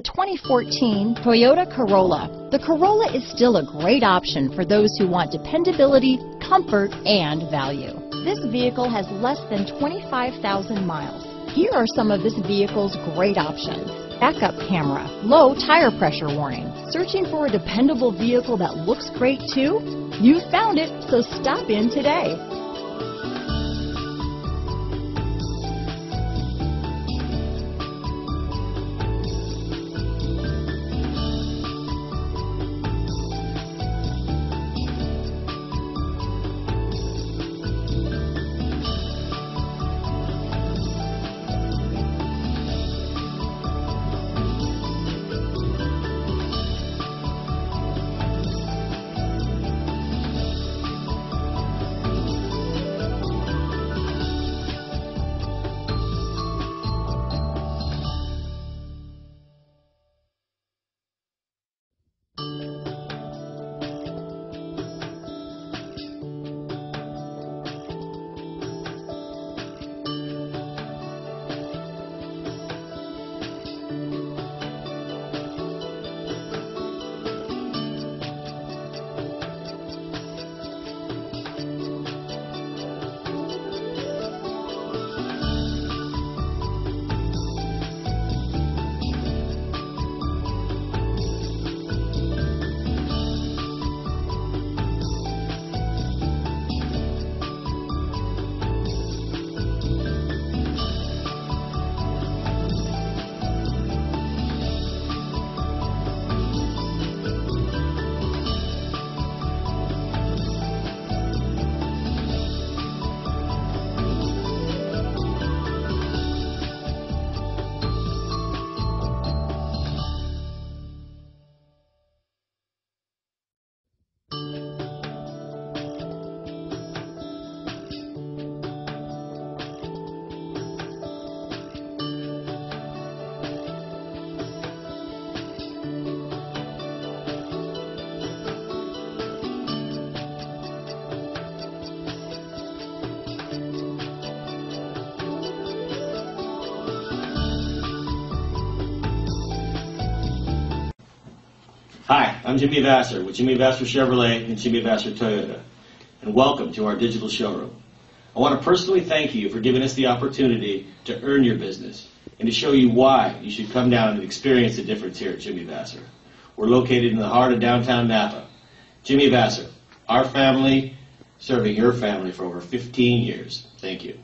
The 2014 Toyota Corolla. The Corolla is still a great option for those who want dependability, comfort, and value. This vehicle has less than 25,000 miles. Here are some of this vehicle's great options. Backup camera, low tire pressure warning. Searching for a dependable vehicle that looks great too? You found it, so stop in today. Hi, I'm Jimmy Vasser with Jimmy Vasser Chevrolet and Jimmy Vasser Toyota, and welcome to our digital showroom. I want to personally thank you for giving us the opportunity to earn your business and to show you why you should come down and experience the difference here at Jimmy Vasser. We're located in the heart of downtown Napa. Jimmy Vasser, our family serving your family for over 15 years. Thank you.